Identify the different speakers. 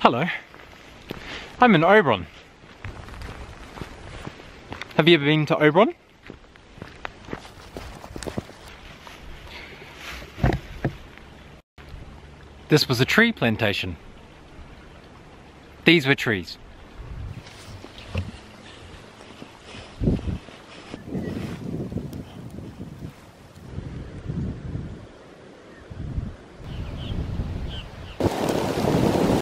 Speaker 1: Hello. I'm in Oberon. Have you ever been to Oberon? This was a tree plantation. These were trees.